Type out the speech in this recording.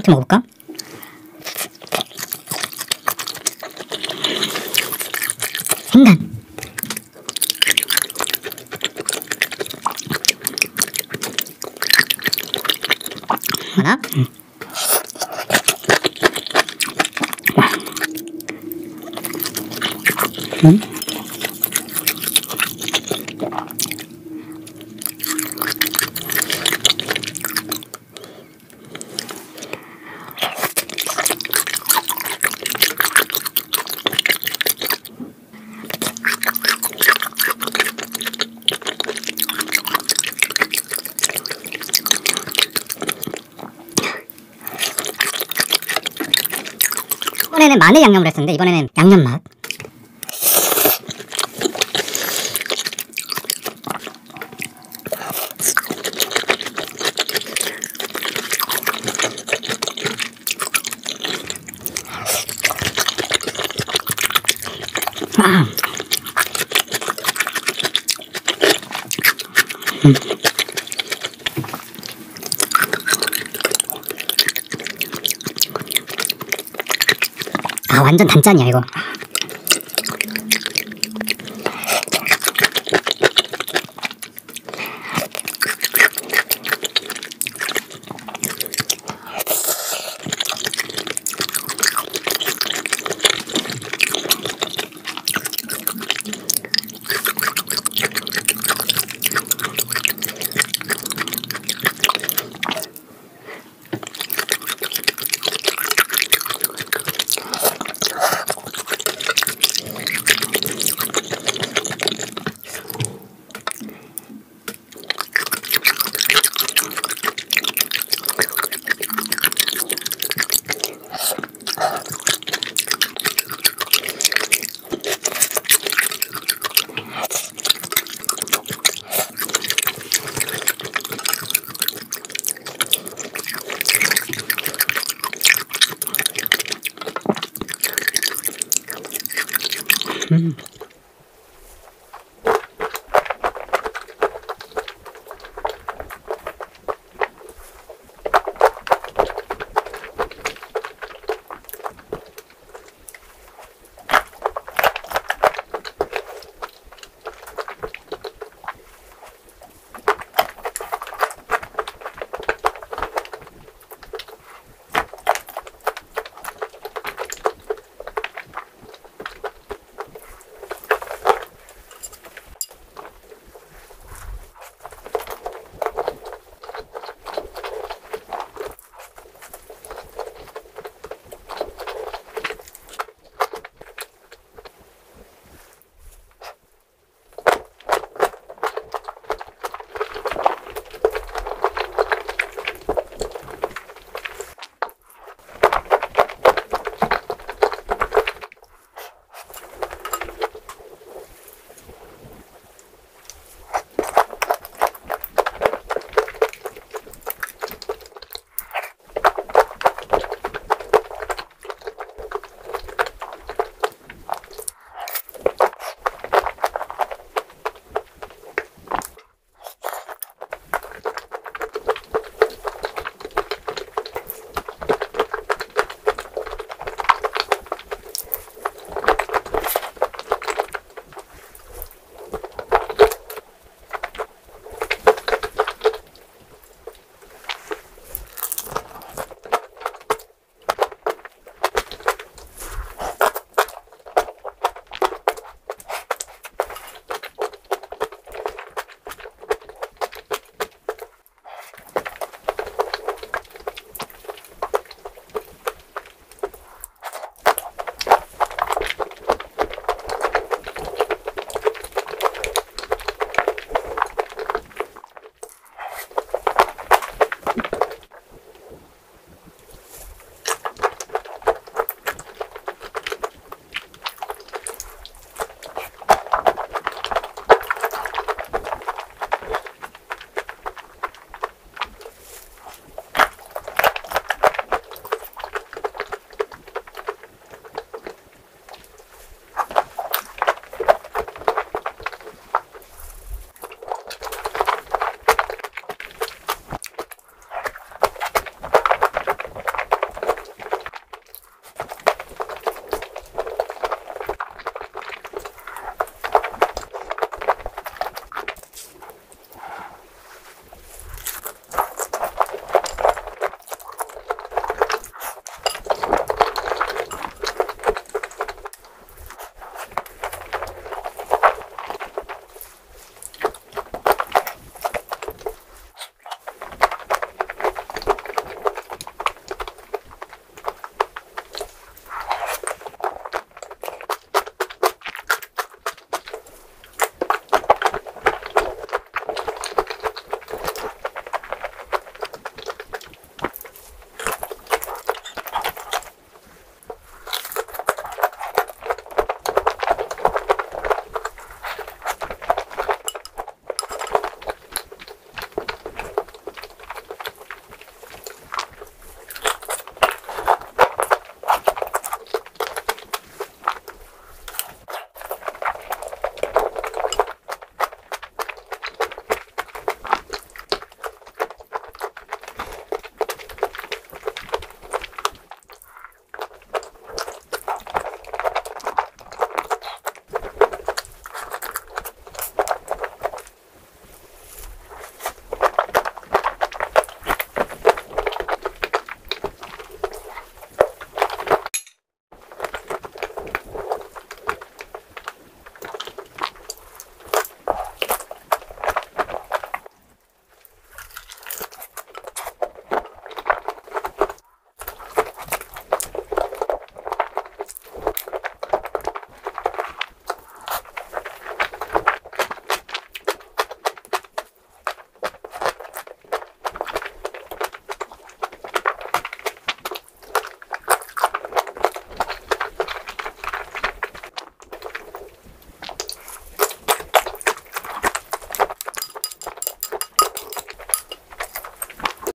이렇게 먹어볼까? 생간. 하나. 음. 음. 이번에는 마늘 양념을 했었는데 이번에는 양념 맛. 아. 음. 아 완전 단짠이야 이거.